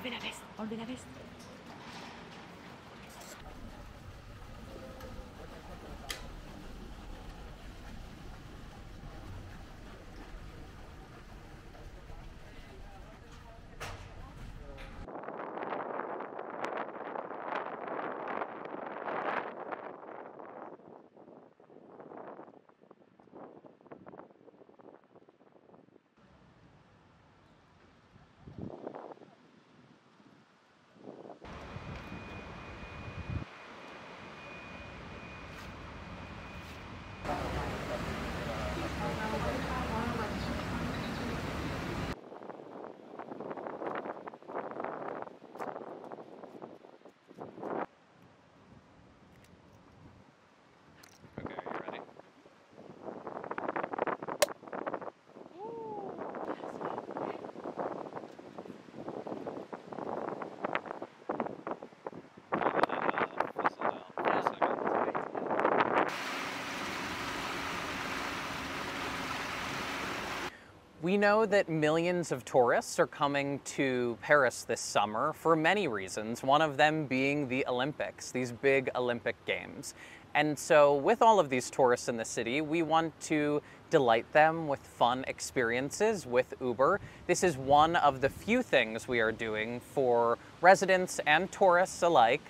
volver a ver, volver. We know that millions of tourists are coming to Paris this summer for many reasons, one of them being the Olympics, these big Olympic Games. And so, with all of these tourists in the city, we want to delight them with fun experiences with Uber. This is one of the few things we are doing for residents and tourists alike,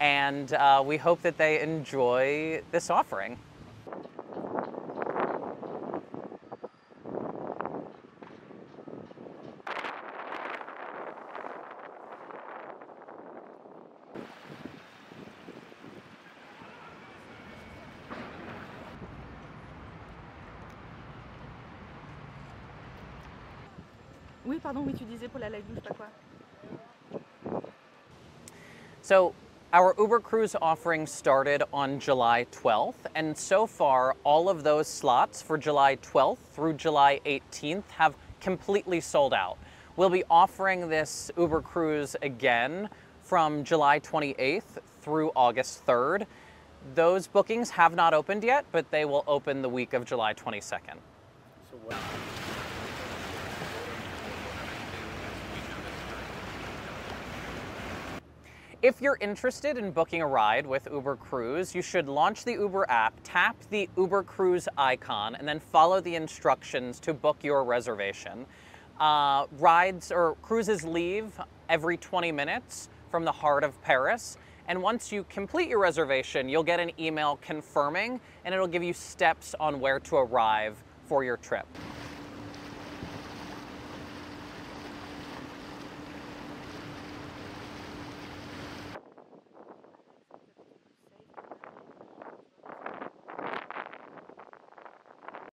and uh, we hope that they enjoy this offering. Oui, pardon, oui, tu disais pour la live, je sais pas quoi. So, our Uber Cruise offering started on July 12th, and so far, all of those slots for July 12th through July 18th have completely sold out. We'll be offering this Uber Cruise again from July 28th through August 3rd. Those bookings have not opened yet, but they will open the week of July 22nd. If you're interested in booking a ride with Uber Cruise, you should launch the Uber app, tap the Uber Cruise icon, and then follow the instructions to book your reservation. Uh, rides or cruises leave every 20 minutes from the heart of Paris. And once you complete your reservation, you'll get an email confirming, and it'll give you steps on where to arrive for your trip.